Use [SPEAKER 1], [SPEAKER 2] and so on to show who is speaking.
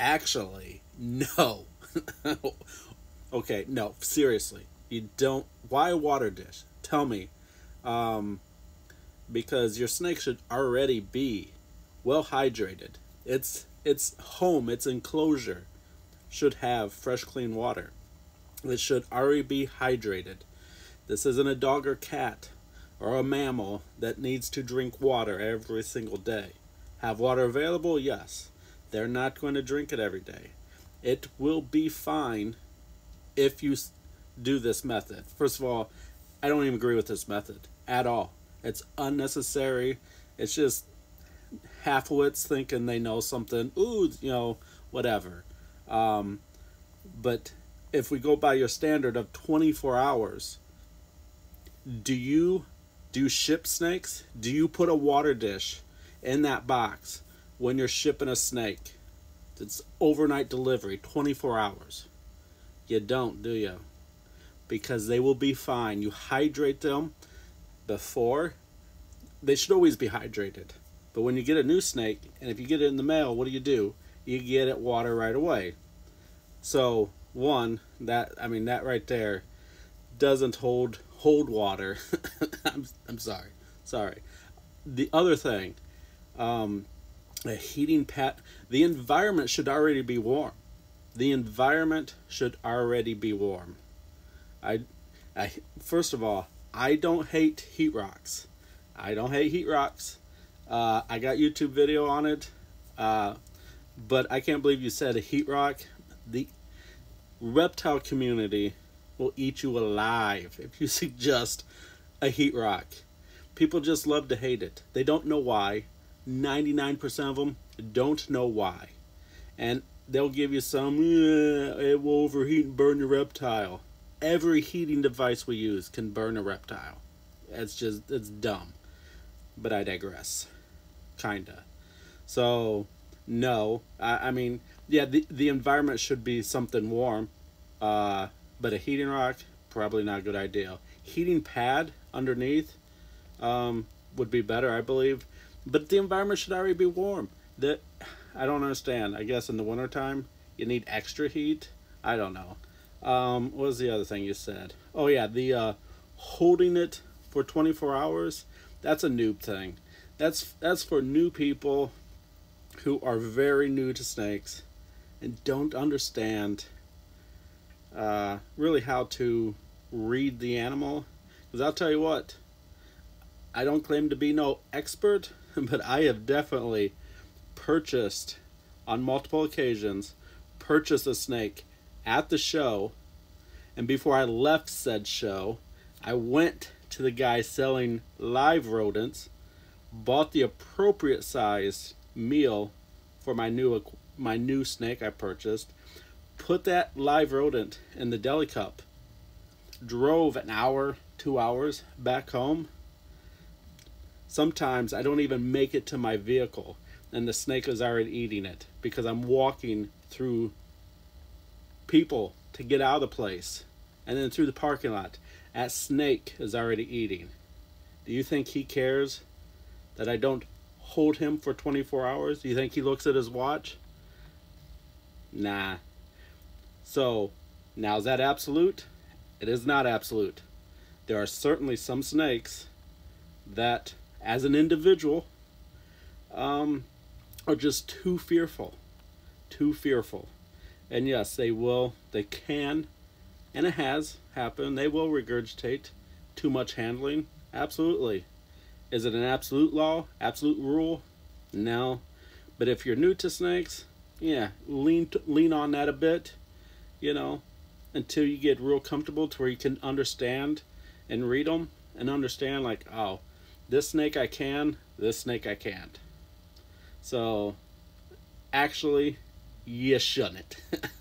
[SPEAKER 1] Actually, no. okay, no, seriously. You don't. Why a water dish? Tell me. Um, because your snake should already be well hydrated. Its its home, its enclosure should have fresh clean water. It should already be hydrated. This isn't a dog or cat or a mammal that needs to drink water every single day. Have water available? Yes. They're not going to drink it every day. It will be fine if you do this method. First of all, I don't even agree with this method at all. It's unnecessary. It's just half-wits thinking they know something. Ooh, you know, whatever. Um, but if we go by your standard of 24 hours, do you do ship snakes? Do you put a water dish in that box when you're shipping a snake? It's overnight delivery, 24 hours. You don't, do you? Because they will be fine. You hydrate them before. They should always be hydrated. But when you get a new snake, and if you get it in the mail, what do you do? You get it water right away. So, one, that, I mean, that right there doesn't hold hold water. I'm, I'm sorry. Sorry. The other thing, um, a heating pad, the environment should already be warm. The environment should already be warm. I, I first of all, I don't hate heat rocks. I don't hate heat rocks. Uh, I got YouTube video on it, uh, but I can't believe you said a heat rock. The reptile community will eat you alive if you suggest a heat rock. People just love to hate it. They don't know why. 99% of them don't know why. And they'll give you some, yeah, it will overheat and burn your reptile. Every heating device we use can burn a reptile. It's just, it's dumb. But I digress. Kinda. So, no. I, I mean, yeah, the, the environment should be something warm. Uh, but a heating rock, probably not a good idea. Heating pad underneath um, would be better, I believe. But the environment should already be warm. That I don't understand. I guess in the wintertime, you need extra heat. I don't know. Um, what was the other thing you said? Oh, yeah, the uh, holding it for 24 hours. That's a noob thing. That's, that's for new people who are very new to snakes and don't understand uh, really how to read the animal. Because I'll tell you what, I don't claim to be no expert, but I have definitely purchased on multiple occasions, purchased a snake at the show. And before I left said show, I went to the guy selling live rodents, bought the appropriate size meal for my new my new snake I purchased, put that live rodent in the deli cup, drove an hour, two hours back home. Sometimes I don't even make it to my vehicle and the snake is already eating it because I'm walking through people to get out of the place and then through the parking lot. That snake is already eating. Do you think he cares that I don't hold him for 24 hours? Do you think he looks at his watch? Nah, so, now is that absolute? It is not absolute. There are certainly some snakes that, as an individual, um, are just too fearful. Too fearful. And yes, they will, they can, and it has happened, they will regurgitate too much handling. Absolutely. Is it an absolute law? Absolute rule? No. But if you're new to snakes, yeah, lean lean on that a bit you know, until you get real comfortable to where you can understand and read them and understand like, oh, this snake I can, this snake I can't. So, actually, you shouldn't.